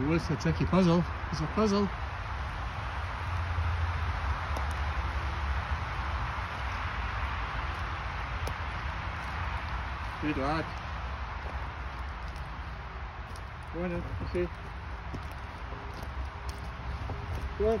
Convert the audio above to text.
Ooh, it's a tricky puzzle. It's a puzzle. Good lad. Go on then, let's see. Go on.